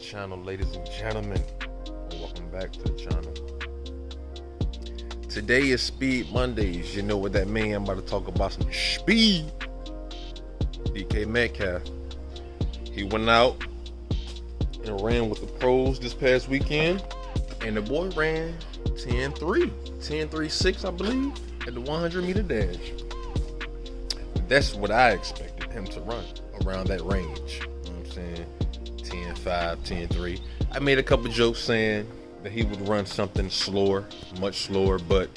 Channel, ladies and gentlemen. Welcome back to the channel. Today is Speed Mondays. You know what that means. I'm about to talk about some speed. DK Metcalf. He went out and ran with the pros this past weekend. And the boy ran 10 3, 10 3 6, I believe, at the 100 meter dash. That's what I expected him to run around that range. You know what I'm saying? 10 5, 10 3. I made a couple jokes saying that he would run something slower, much slower, but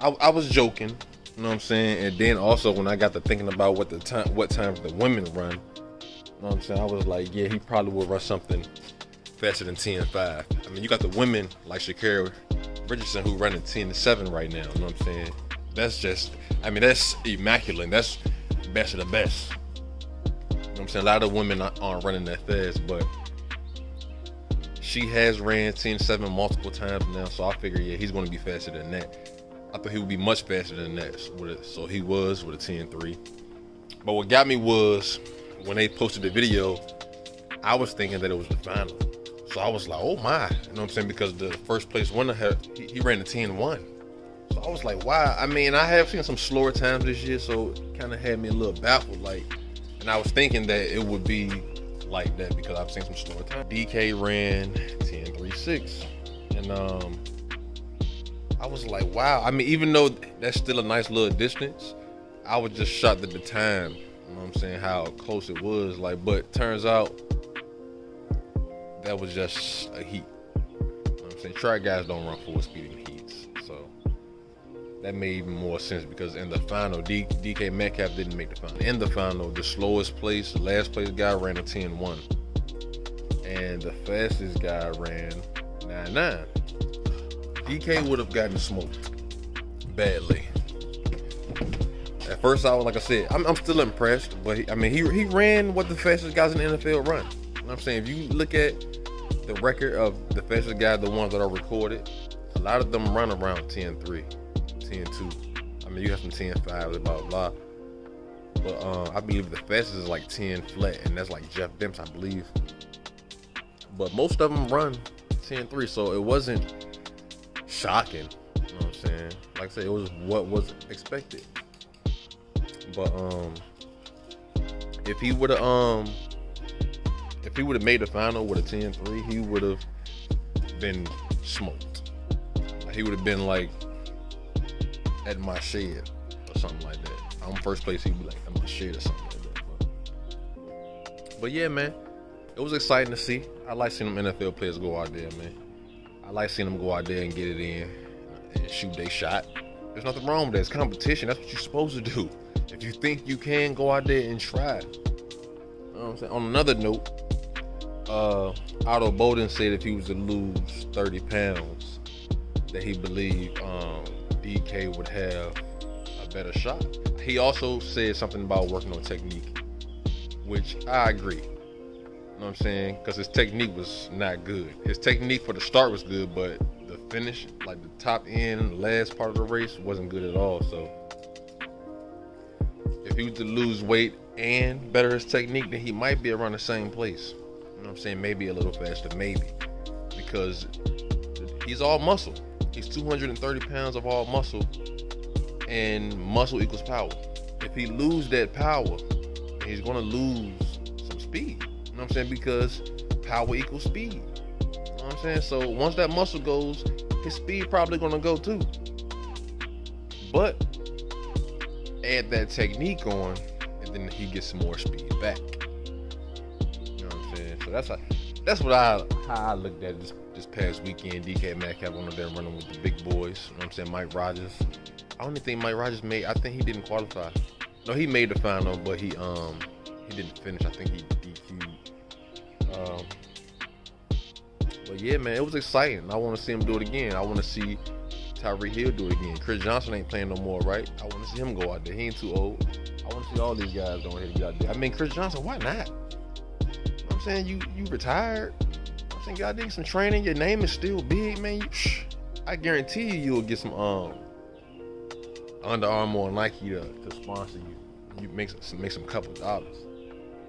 I, I was joking. You know what I'm saying? And then also when I got to thinking about what the time, what times the women run, you know what I'm saying? I was like, yeah, he probably would run something faster than 10 5. I mean, you got the women like Sha'Carri Richardson who running 10 7 right now. You know what I'm saying? That's just, I mean, that's immaculate. That's best of the best. Know I'm saying? A lot of women aren't running that fast, but she has ran 10 7 multiple times now. So I figure, yeah, he's going to be faster than that. I thought he would be much faster than that. So he was with a 10 3. But what got me was when they posted the video, I was thinking that it was the final. So I was like, oh my, you know what I'm saying? Because the first place winner had he, he ran a 10-1. So I was like, wow. I mean, I have seen some slower times this year, so it kind of had me a little baffled. Like, and I was thinking that it would be like that because I've seen some slower time. DK ran 10-3-6. And um I was like, wow. I mean, even though that's still a nice little distance, I was just shocked at the time. You know what I'm saying? How close it was. Like, but turns out that was just a heat. You know I'm saying track guys don't run full speed in heats, that made even more sense because in the final, D- DK Metcalf didn't make the final. In the final, the slowest place, the last place guy ran a 10-1, and the fastest guy ran 9-9. DK would have gotten smoked badly. At first, I was like I said, I'm, I'm still impressed, but he, I mean, he he ran what the fastest guys in the NFL run. You know I'm saying if you look at the record of the fastest guys, the ones that are recorded, a lot of them run around 10 3, 10 2. I mean, you have some 10 5, blah, blah. But uh, I believe the fastest is like 10 flat, and that's like Jeff Demps, I believe. But most of them run 10 3, so it wasn't shocking. You know what I'm saying? Like I said, it was what was expected. But um, if he would have um if he would have made the final with a 10-3, he would have been smoked. He would have been like at my shed or something like that. I'm first place, he'd be like at my shed or something like that. But, but yeah, man, it was exciting to see. I like seeing them NFL players go out there, man. I like seeing them go out there and get it in and shoot their shot. There's nothing wrong with that. It's competition. That's what you're supposed to do. If you think you can, go out there and try. You know On another note, uh, Ato Boldon said if he was to lose 30 pounds, that he believed um, DK would have a better shot. He also said something about working on technique, which I agree. You know what I'm saying? Because his technique was not good. His technique for the start was good, but the finish, like the top end, last part of the race, wasn't good at all. So if he was to lose weight and better his technique, then he might be around the same place. You know what I'm saying? Maybe a little faster, maybe. Because he's all muscle. He's 230 pounds of all muscle. And muscle equals power. If he lose that power, he's gonna lose some speed. You know what I'm saying? Because power equals speed. You know what I'm saying? So once that muscle goes, his speed probably gonna go too. But add that technique on, and then he gets some more speed back. You know, what I'm saying? so that's a, that's what I how I looked at this this past weekend. DK Metcalf on there running with the big boys. You know what I'm saying? Mike Rodgers. I don't think Mike Rodgers made. I think he didn't qualify. No, he made the final, but he um he didn't finish. I think he DQ'd. Um, but yeah, man, it was exciting. I want to see him do it again. I want to see Tyreek Hill do it again. Chris Johnson ain't playing no more, right? I want to see him go out there. He ain't too old. I want to see all these guys going and get out there. I mean, Chris Johnson, why not? Saying? You you retired. I think y'all did some training. Your name is still big, man. You, I guarantee you you'll get some um Under Armour or Nike to, to sponsor you. You make some make some couple dollars.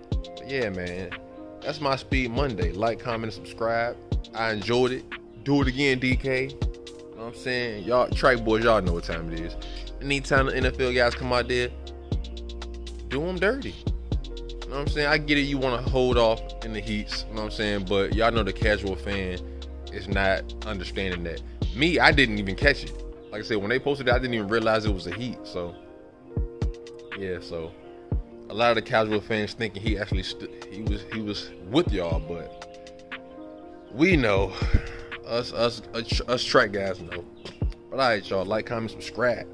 But yeah, man. that's my speed Monday. Like, comment, and subscribe. I enjoyed it. Do it again, DK. You know what I'm saying? Y'all, track boys, y'all know what time it is. Anytime the NFL guys come out there, do them dirty. Know what I'm saying? I get it. You want to hold off in the heats. You know what I'm saying? But y'all know the casual fan is not understanding that. Me, I didn't even catch it. Like I said, when they posted it, I didn't even realize it was a heat. So, yeah. So, a lot of the casual fans thinking he actually st- he was he was with y'all, but we know us us us, us track guys know. But all right, y'all like, comment, subscribe.